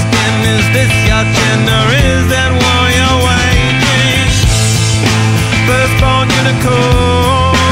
skin? Is this your gender? Is that why you're waiting? Firstborn unicorn.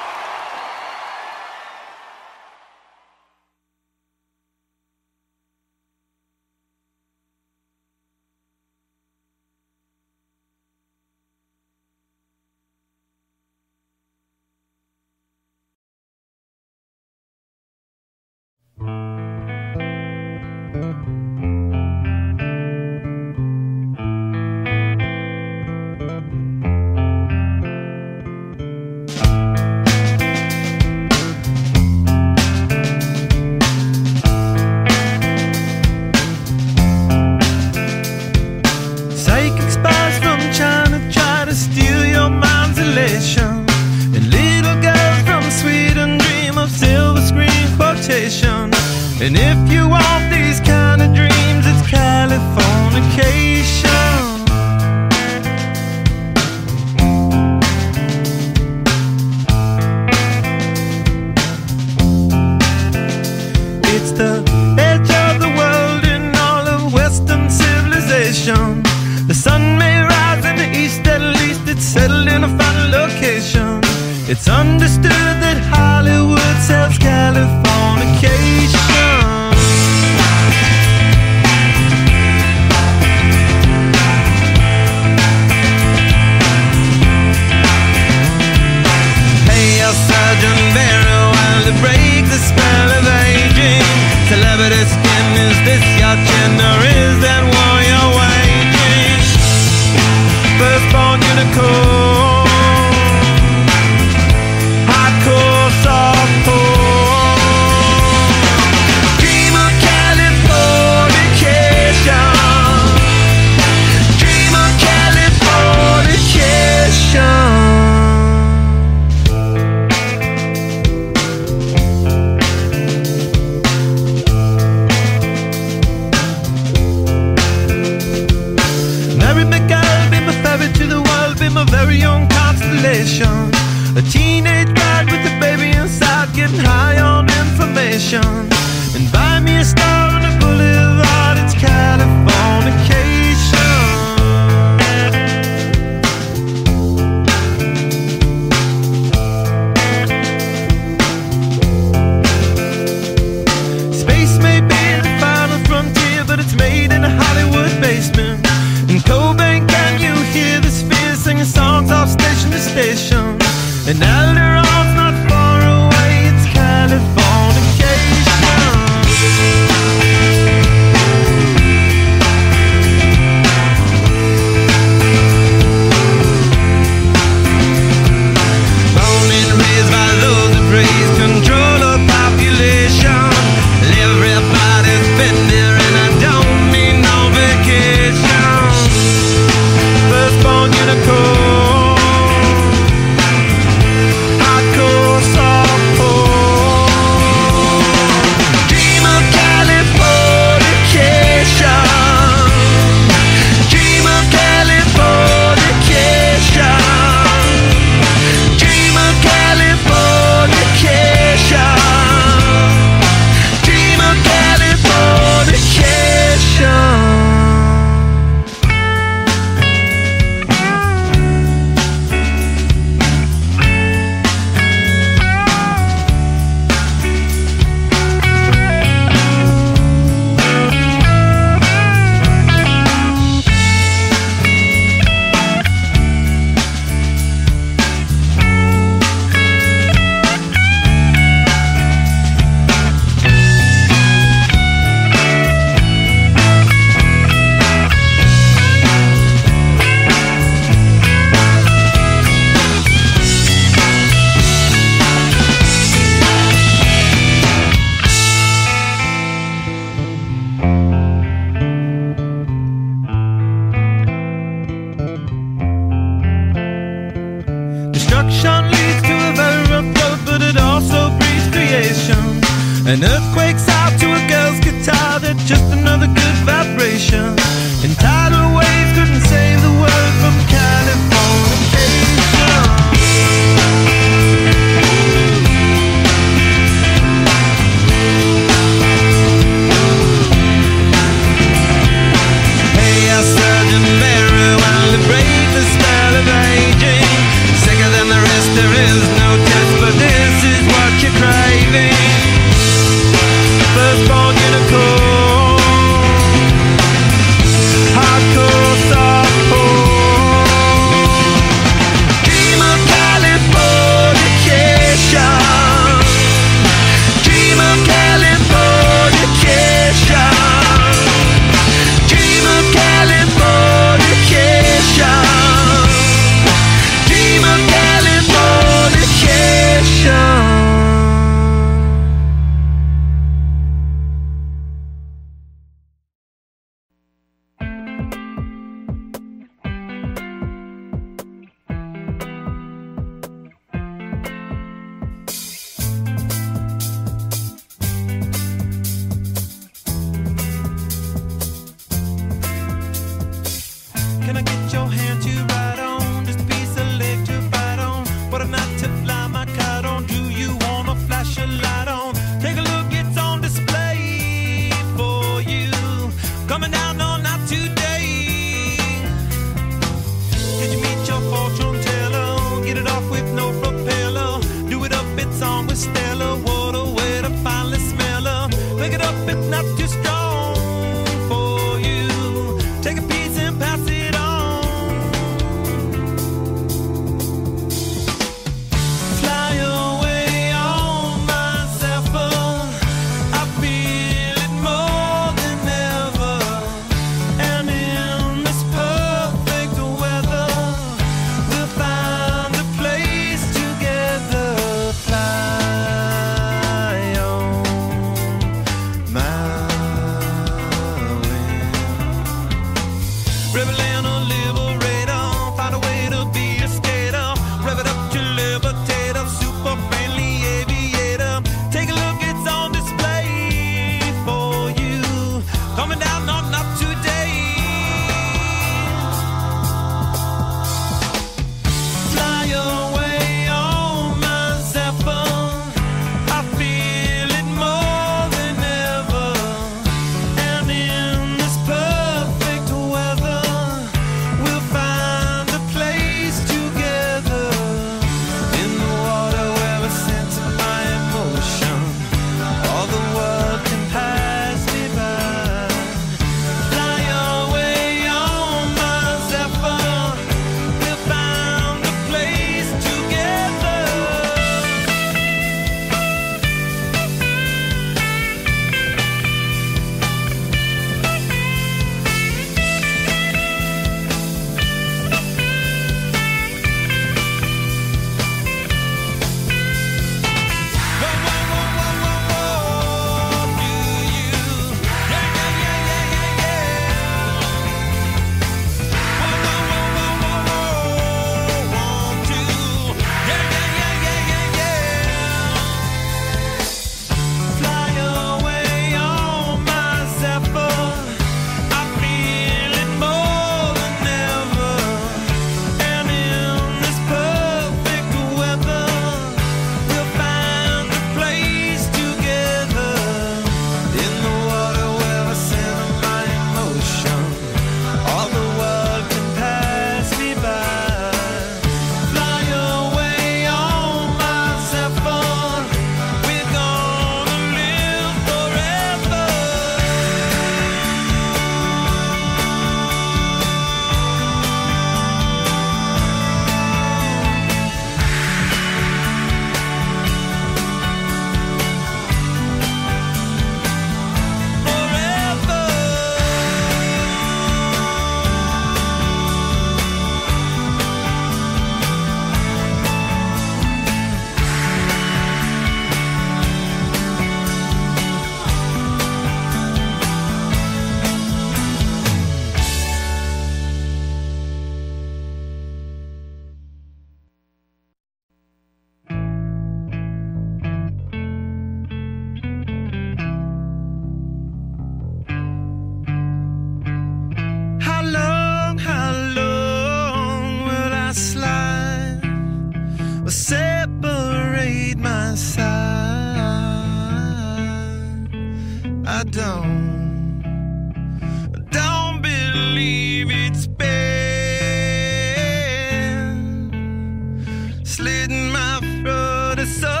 my front is so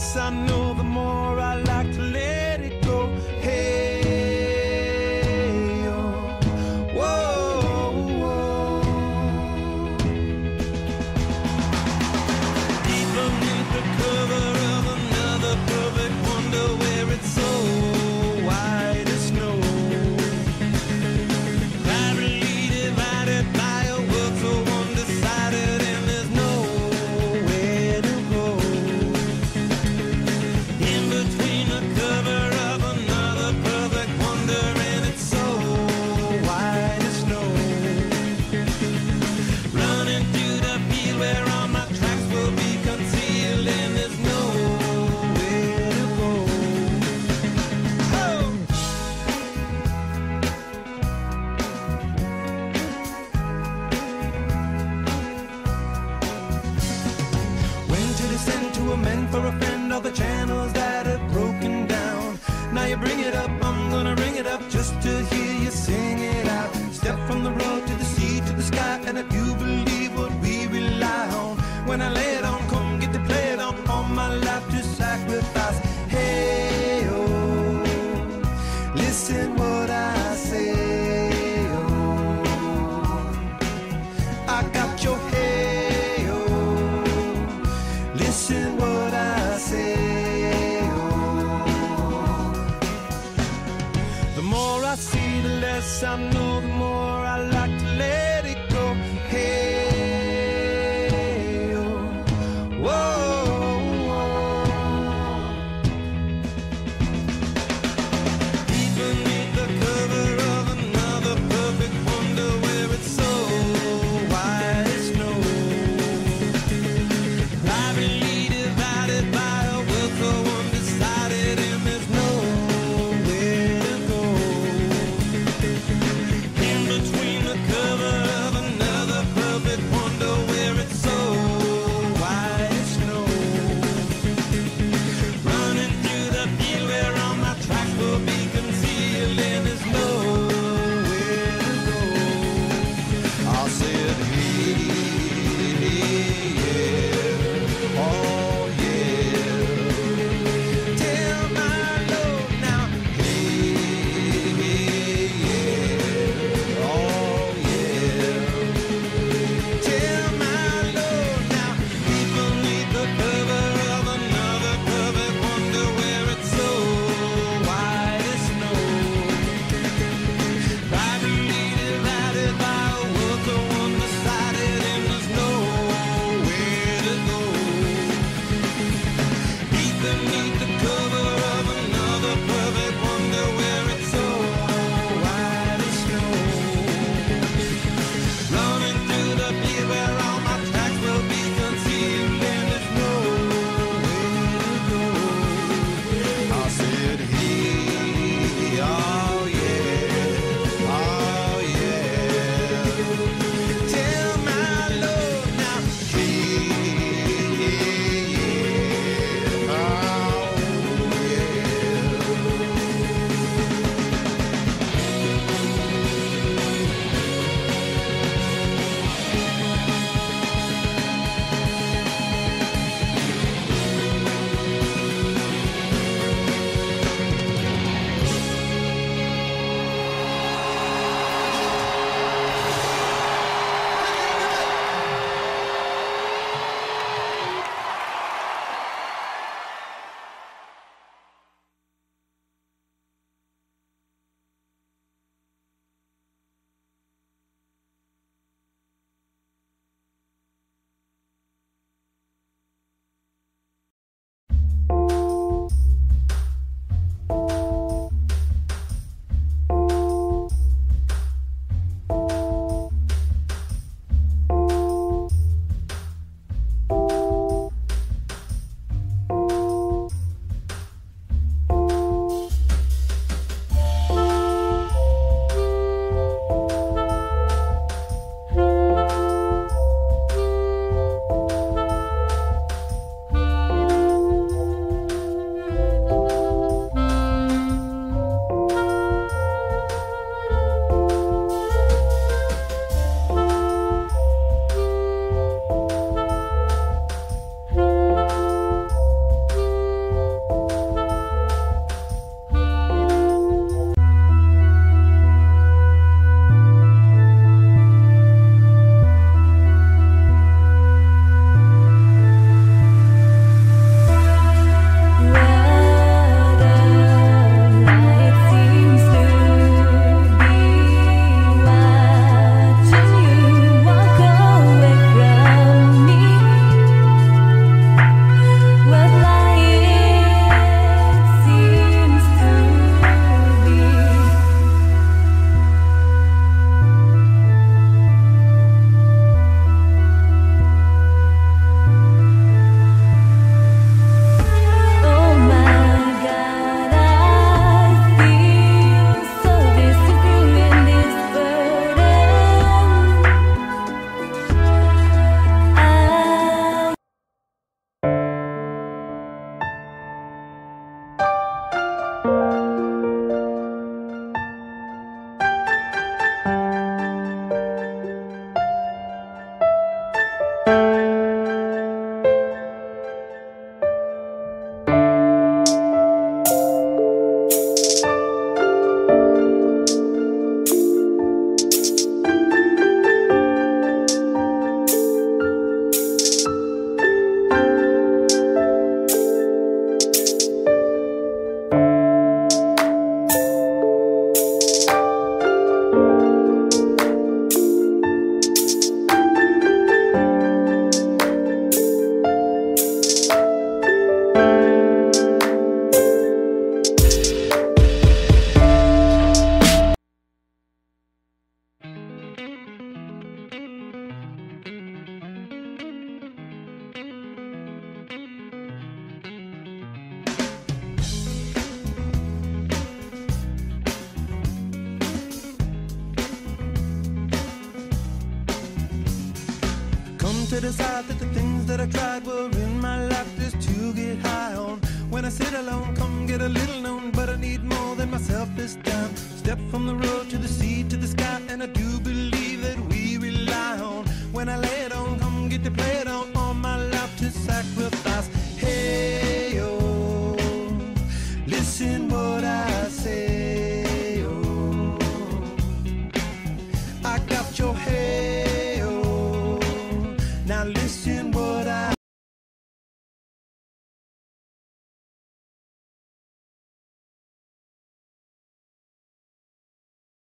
I know, the more I